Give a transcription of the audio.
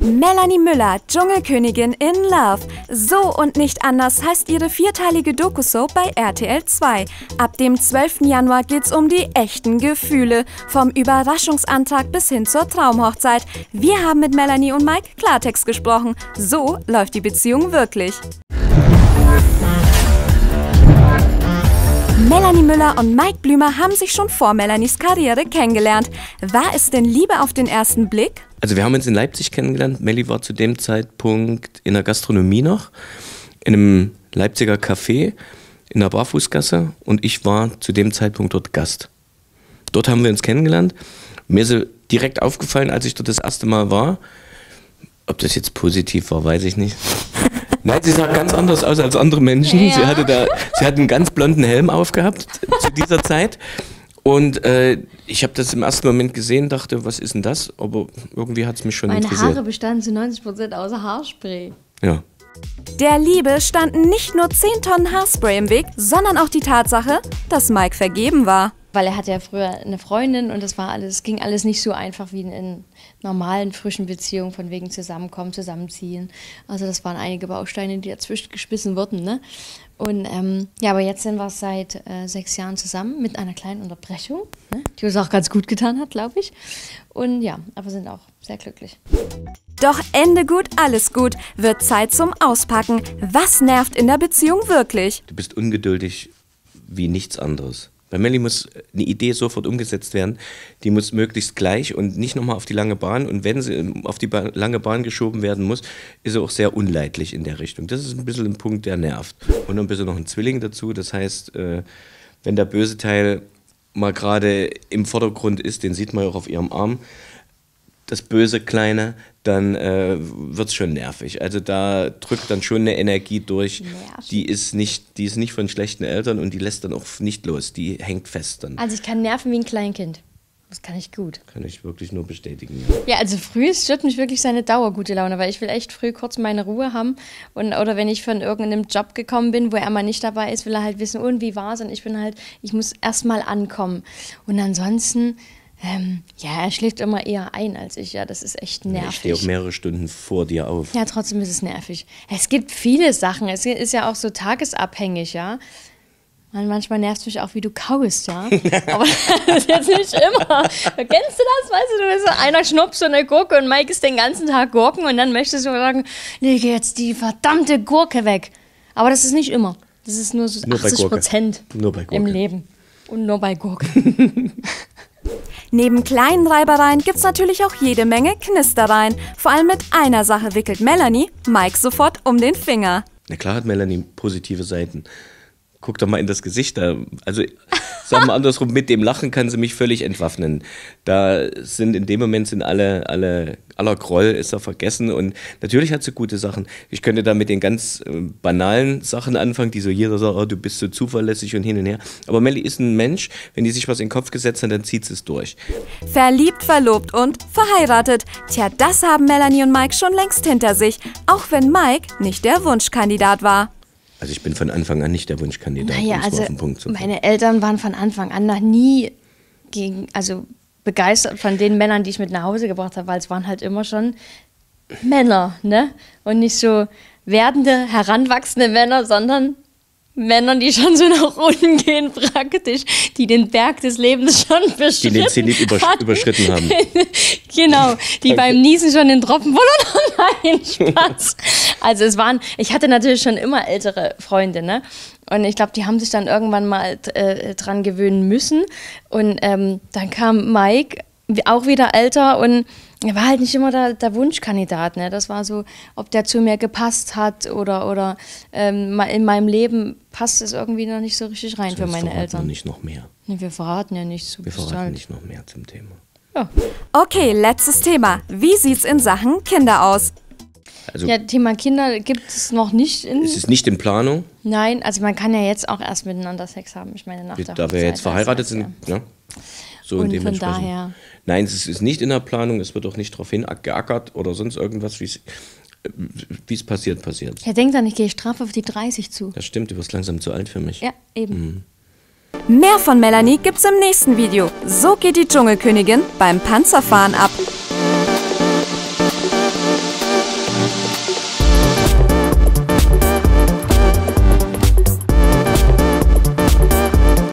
Melanie Müller, Dschungelkönigin in Love. So und nicht anders heißt ihre vierteilige Doku-Soap bei RTL 2. Ab dem 12. Januar geht's um die echten Gefühle. Vom Überraschungsantrag bis hin zur Traumhochzeit. Wir haben mit Melanie und Mike Klartext gesprochen. So läuft die Beziehung wirklich. Melanie Müller und Mike Blümer haben sich schon vor Melanies Karriere kennengelernt. War es denn Liebe auf den ersten Blick? Also wir haben uns in Leipzig kennengelernt. Melli war zu dem Zeitpunkt in der Gastronomie noch, in einem Leipziger Café in der Barfußgasse und ich war zu dem Zeitpunkt dort Gast. Dort haben wir uns kennengelernt. Mir ist direkt aufgefallen, als ich dort das erste Mal war. Ob das jetzt positiv war, weiß ich nicht. Nein, sie sah ganz anders aus als andere Menschen. Ja. Sie, hatte da, sie hat einen ganz blonden Helm aufgehabt zu dieser Zeit. Und äh, ich habe das im ersten Moment gesehen, dachte, was ist denn das? Aber irgendwie hat es mich schon Meine interessiert. Meine Haare bestanden zu 90 Prozent aus Haarspray. Ja. Der Liebe standen nicht nur 10 Tonnen Haarspray im Weg, sondern auch die Tatsache, dass Mike vergeben war weil er hatte ja früher eine Freundin und das war alles, ging alles nicht so einfach wie in normalen, frischen Beziehungen, von wegen zusammenkommen, zusammenziehen. Also das waren einige Bausteine, die dazwischen gespissen wurden. Ne? Und ähm, ja, aber jetzt sind wir seit äh, sechs Jahren zusammen mit einer kleinen Unterbrechung, ne? die uns auch ganz gut getan hat, glaube ich. Und ja, aber sind auch sehr glücklich. Doch Ende gut, alles gut. Wird Zeit zum Auspacken. Was nervt in der Beziehung wirklich? Du bist ungeduldig wie nichts anderes. Bei Melly muss eine Idee sofort umgesetzt werden. Die muss möglichst gleich und nicht nochmal auf die lange Bahn. Und wenn sie auf die ba lange Bahn geschoben werden muss, ist sie auch sehr unleidlich in der Richtung. Das ist ein bisschen ein Punkt, der nervt. Und ein bisschen noch ein Zwilling dazu. Das heißt, äh, wenn der böse Teil mal gerade im Vordergrund ist, den sieht man auch auf ihrem Arm, das böse Kleine, dann äh, wird es schon nervig. Also da drückt dann schon eine Energie durch, die ist, nicht, die ist nicht von schlechten Eltern und die lässt dann auch nicht los, die hängt fest dann. Also ich kann nerven wie ein Kleinkind. Das kann ich gut. Kann ich wirklich nur bestätigen. Ja, ja also früh stört mich wirklich seine dauergute Laune, weil ich will echt früh kurz meine Ruhe haben. Und, oder wenn ich von irgendeinem Job gekommen bin, wo er mal nicht dabei ist, will er halt wissen, und wie war es? Und ich bin halt, ich muss erstmal ankommen. Und ansonsten ähm, ja, er schläft immer eher ein als ich. Ja, das ist echt nervig. Ich stehe auch mehrere Stunden vor dir auf. Ja, trotzdem ist es nervig. Es gibt viele Sachen. Es ist ja auch so tagesabhängig, ja. manchmal nervt es mich auch, wie du kaust, ja. Aber das ist jetzt nicht immer. Kennst du das? Weißt du, du bist so, einer schnuppt so eine Gurke und Mike ist den ganzen Tag Gurken und dann möchtest du sagen, lege jetzt die verdammte Gurke weg. Aber das ist nicht immer. Das ist nur so nur 80 Prozent im Leben. Und nur bei Gurken. Neben kleinen Reibereien gibt's natürlich auch jede Menge Knistereien. Vor allem mit einer Sache wickelt Melanie Mike sofort um den Finger. Na klar hat Melanie positive Seiten. Guck doch mal in das Gesicht da. Also Sagen wir andersrum, mit dem Lachen kann sie mich völlig entwaffnen. Da sind in dem Moment sind alle, alle, aller Groll ist er vergessen und natürlich hat sie gute Sachen. Ich könnte da mit den ganz äh, banalen Sachen anfangen, die so jeder sagt, oh, du bist so zuverlässig und hin und her. Aber Melly ist ein Mensch, wenn die sich was in den Kopf gesetzt hat, dann zieht sie es durch. Verliebt, verlobt und verheiratet. Tja, das haben Melanie und Mike schon längst hinter sich, auch wenn Mike nicht der Wunschkandidat war. Also ich bin von Anfang an nicht der Wunschkandidat, naja, um also auf den Punkt zu Meine Eltern waren von Anfang an noch nie gegen, also begeistert von den Männern, die ich mit nach Hause gebracht habe, weil es waren halt immer schon Männer, ne? Und nicht so werdende, heranwachsende Männer, sondern Männern, die schon so nach unten gehen praktisch, die den Berg des Lebens schon beschritten Die den Zenit übersch hatten. überschritten haben. genau, die beim Niesen schon den Tropfen voll Nein, Spaß. Also es waren, ich hatte natürlich schon immer ältere Freunde, ne? Und ich glaube, die haben sich dann irgendwann mal äh, dran gewöhnen müssen. Und ähm, dann kam Mike, auch wieder älter und er war halt nicht immer der, der, Wunschkandidat. Ne? Das war so, ob der zu mir gepasst hat oder, oder ähm, in meinem Leben passt es irgendwie noch nicht so richtig rein so, für meine Eltern. nicht noch mehr. Nee, wir verraten ja nicht so. Wir verraten halt. nicht noch mehr zum Thema. Ja. Okay, letztes Thema. Wie sieht es in Sachen Kinder aus? Also ja, Thema Kinder gibt es noch nicht. In es ist nicht in Planung. Nein, also man kann ja jetzt auch erst miteinander Sex haben. Ich meine, nach der Da wir jetzt verheiratet sind, ja. So Und von daher. Nein, es ist nicht in der Planung, es wird auch nicht darauf hingeackert oder sonst irgendwas, wie es passiert, passiert. Ja, denk dann, ich gehe straff auf die 30 zu. Das stimmt, du wirst langsam zu alt für mich. Ja, eben. Mhm. Mehr von Melanie gibt's im nächsten Video. So geht die Dschungelkönigin beim Panzerfahren ab.